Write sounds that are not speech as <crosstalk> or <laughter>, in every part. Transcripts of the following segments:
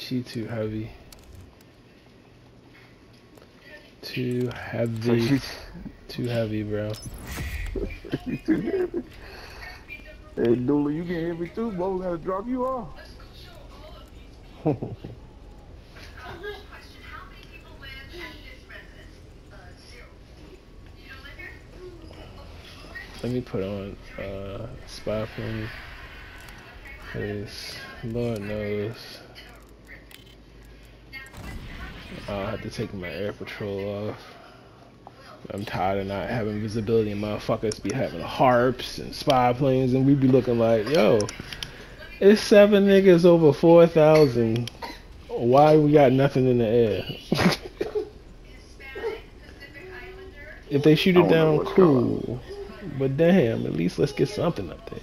She too heavy. Too heavy. too heavy, bro. too heavy. Hey, Dula, you get heavy too. We gotta drop you off. Let me put on uh, spy plane. Cause Lord knows Uh, I'll have to take my air patrol off. I'm tired of not having visibility and motherfuckers be having harps and spy planes and we be looking like, yo, it's seven niggas over 4,000. Why we got nothing in the air? <laughs> if they shoot it down, cool. But damn, at least let's get something up there.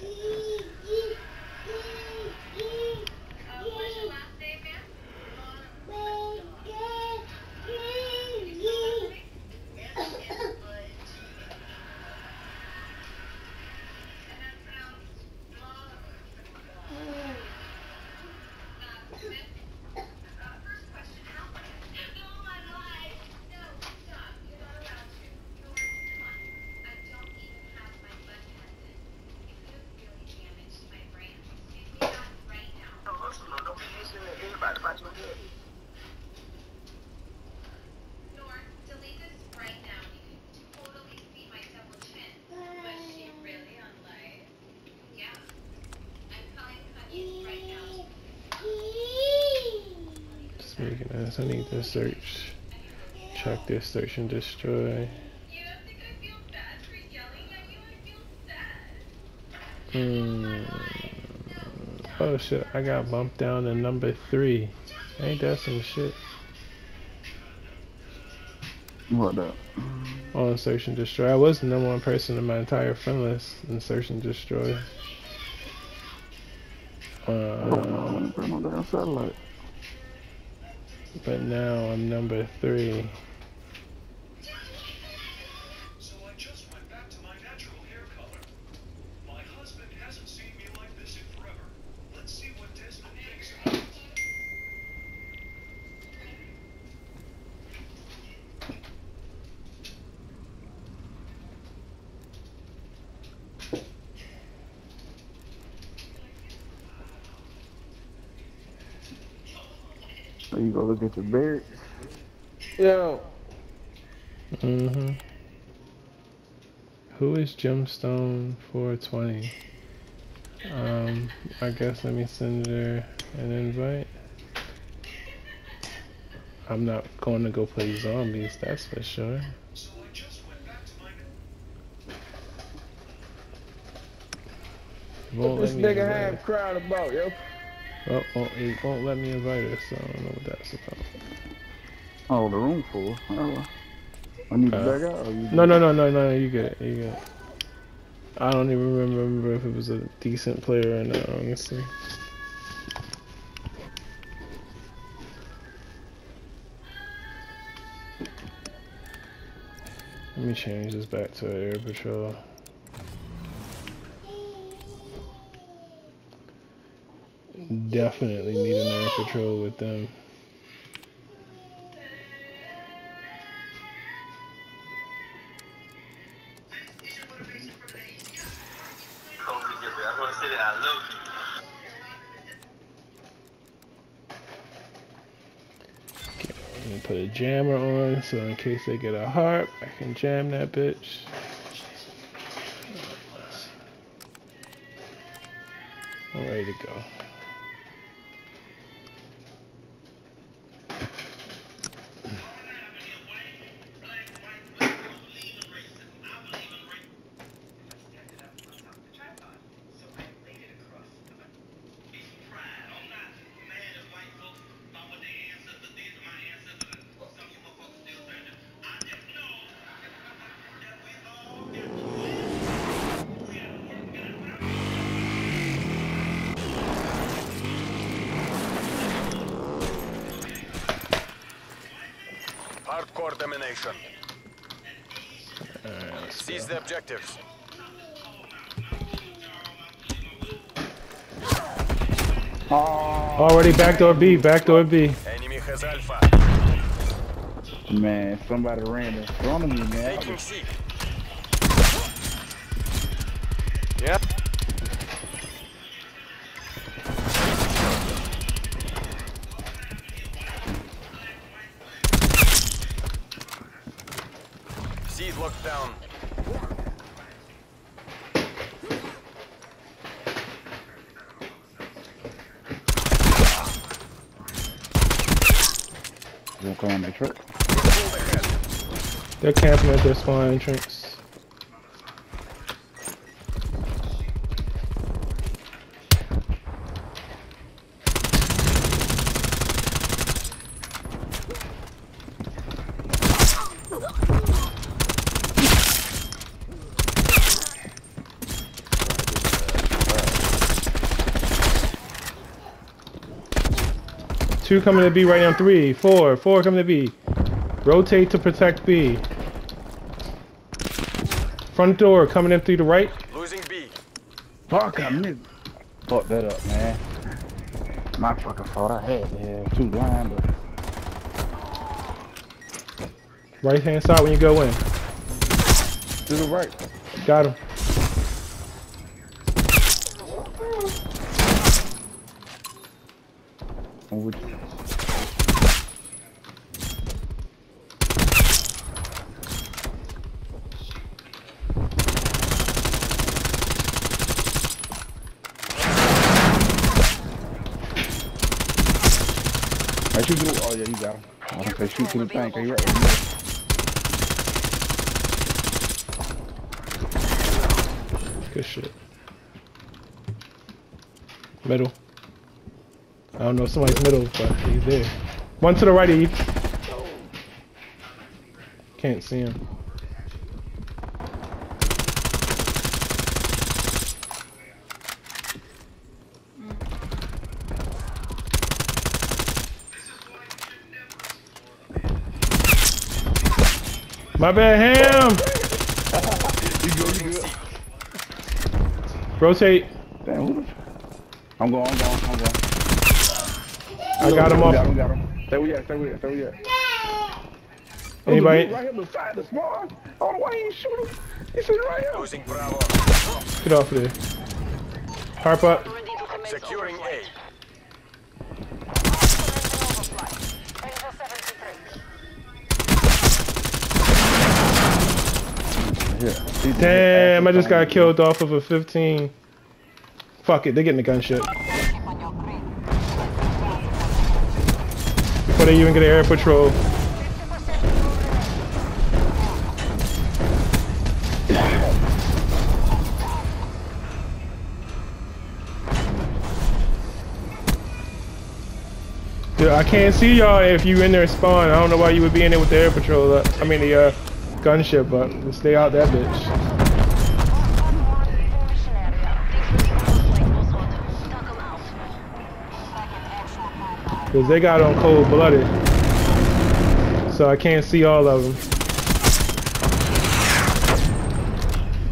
I need to search, check this search and destroy. Hmm. Oh shit, I got bumped down to number three. Ain't that some shit? What up? On search and destroy. I was the number one person in my entire friend list in search and destroy. Uh, oh, satellite but now I'm number three. Are you gonna look at your barracks? Yo. Mm-hmm. Who is Gemstone 420? Um, I guess let me send her an invite. I'm not going to go play zombies, that's for sure. What this nigga have crowd about, yo? Oh, oh, it won't let me invite her, so I don't know what that's about. Oh, the room full. Oh, I need to uh, back out. no, no, no, no, no, you get it, you get it. I don't even remember if it was a decent player or not, honestly. Let me change this back to air patrol. Definitely need an air patrol with them. put a jammer on so in case they get a harp, I can jam that bitch. I'm ready to go. Hardcore domination. Right, Seize the objectives. Oh, Already backdoor B, backdoor B. Enemy has Alpha. man, somebody ran in front of me, man. Taking C. Yep. Ahead. They're camping at their spawn entrance. Two coming to B right now. Three, four, four coming to B. Rotate to protect B. Front door coming in through the right. Losing B. Fuck, I missed. Fuck that up, man. My fucking fault. I had to have two blind, but Right hand side when you go in. to the right. Got him. I'm with you. Hey, shoot through. Oh, yeah, you got him. I was gonna say shoot through the tank. Hey, you right there. Good shit. Middle. I don't know somebody's middle, but he's there. One to the right, Eve. Can't see him. My bad, Ham! You you. Rotate. Damn. I'm going, I'm going, I'm going. I got him Got him, got him. Stay with you, stay with you, stay with you. Anybody? Right here beside the spawn. I don't know why he ain't shooting. He's sitting right here. Losing Bravo. Get off of there. Harp up. Securing A. Yeah. Damn, I just got killed off of a 15. Fuck it, they're getting the gunship. Before they even get air patrol. Dude, I can't see y'all if you in there spawn. I don't know why you would be in there with the air patrol. uh, I mean the uh, gunship, but stay out that bitch. Cause they got on cold blooded. So I can't see all of them.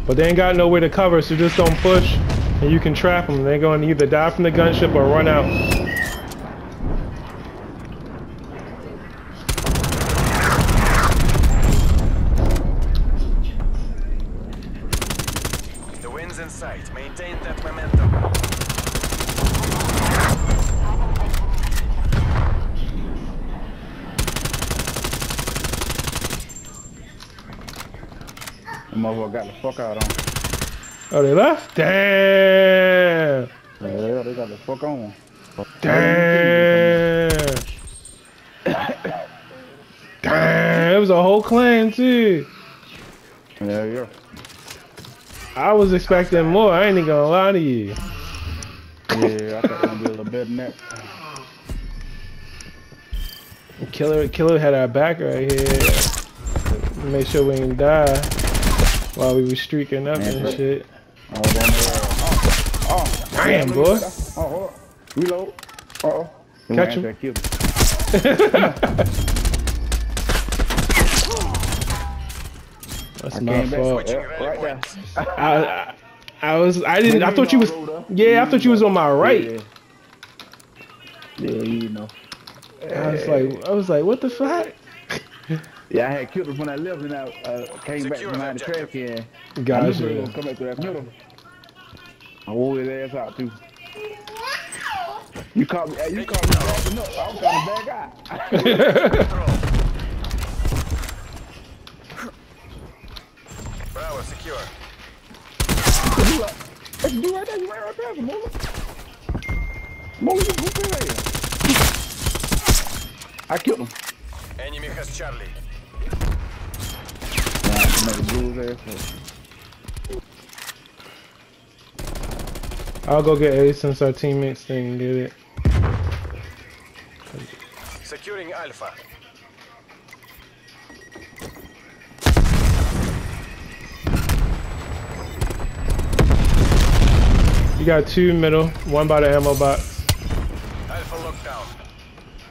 But they ain't got nowhere to cover, so just don't push and you can trap them. They're going to either die from the gunship or run out. The wind's in sight. Maintain that momentum. Motherfucker got the fuck out on. Oh, they left? Damn! Yeah, they got the fuck on. Damn! <coughs> Damn! It was a whole clan too. Yeah, yeah. I was expecting more. I ain't even gonna lie to you. Yeah, I thought it was gonna be a little better than that. Killer, killer had our back right here. Make sure we ain't die while we was streaking up and shit. I was on there. Oh, oh. Damn, boy. Oh, hold on. Reload. Uh oh. Catch him. That <laughs> That's I my fault. Yeah, right there. I, I, I was, I didn't, I thought you was, yeah, I thought you was on my right. Yeah. Yeah, you know. I was like, I was like, what the fuck? <laughs> Yeah, I had killed him when I left and I uh, came back Secure behind the trash objective. can. I knew he Gotcha. gonna come back to that middle. I wore his ass out too. You caught me, hey, you caught me backing up. I was trying to back out. Control. <laughs> Bravo, secure. You like, Hey, you do right there, you right right there, Mola. Mola, you whoop his ass. I killed him. Enemy has Charlie. I'll go get A since our teammates didn't get it. Securing Alpha. You got two middle, one by the ammo box, Alpha locked down.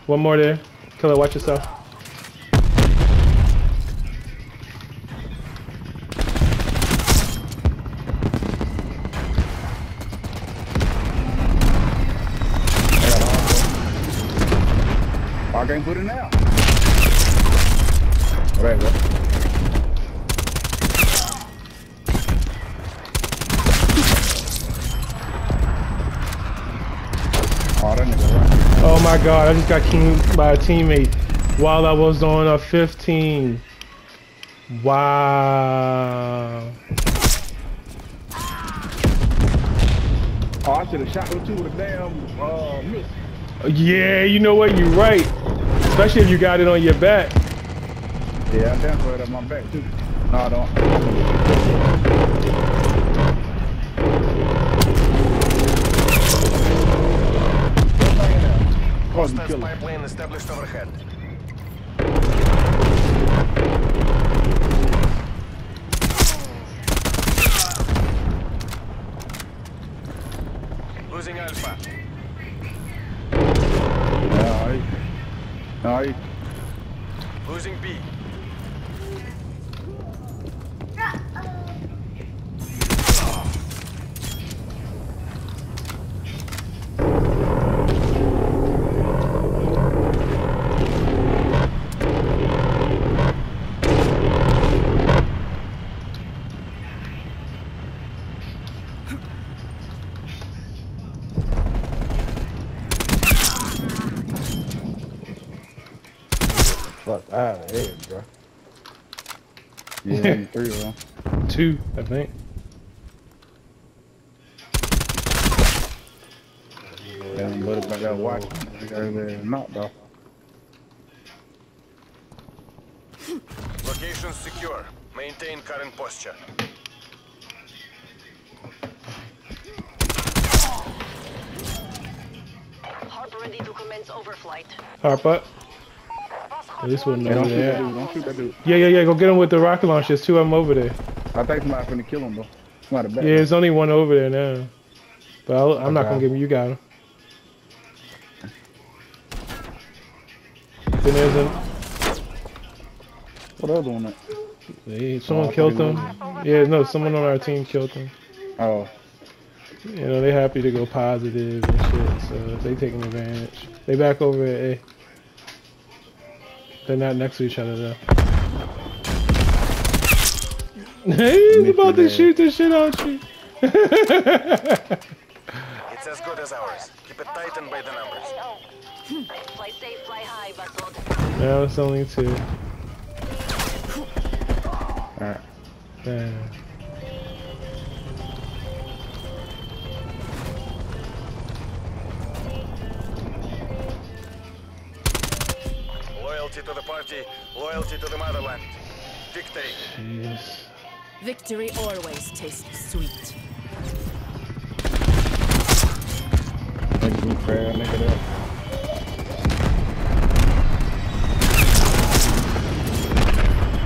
one more there. Killer, watch yourself. I can't put it now. Right, bro. Oh, that nigga right. Oh my god, I just got killed by a teammate while I was on a 15. Wow. Oh, I should have shot him too with a damn uh, miss. Yeah, you know what? You're right. Especially if you got it on your back. Yeah, I damn put it on my back too. No, I don't. Oh, you Hostile killed spy him. plane established overhead. Losing Alpha. Alright. Alright. Losing B. Fuck out of here, bro. Yeah, <laughs> three of them. Two, I think. Damn, but if I got watch, I got his ass knocked off. Location secure. Maintain current posture. Harp ready to commence overflight. Harp up. This one Hey, don't shoot that dude. Don't shoot that dude. Yeah, yeah, yeah. Go get him with the rocket launch. There's two of them over there. I think somebody's gonna kill him though. Somebody back. Yeah, there's only one over there now. But I'll, I'm not gonna give him. You got him. Then there's a. What other one? Someone Oh, killed him. Yeah, no, someone on our team killed him. Oh, You know, they happy to go positive and shit, so they taking advantage. They back over at A. They're not next to each other though. He's Missed about to it, shoot the shit out you. It's as good as ours. Keep it tight and by the numbers. Fly safe, fly high, Basod. now it's only two. alright. Damn. To the party, loyalty to the motherland. Victory. Jeez. Victory always tastes sweet. That goof ass nigga there.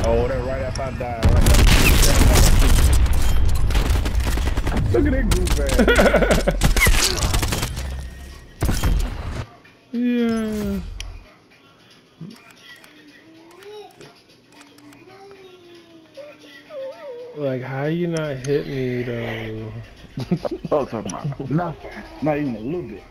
Oh, that right after I died. Right after. Look at that goof ass. <laughs> you not hit me though? Oh, talking about nothing. Not even a little bit.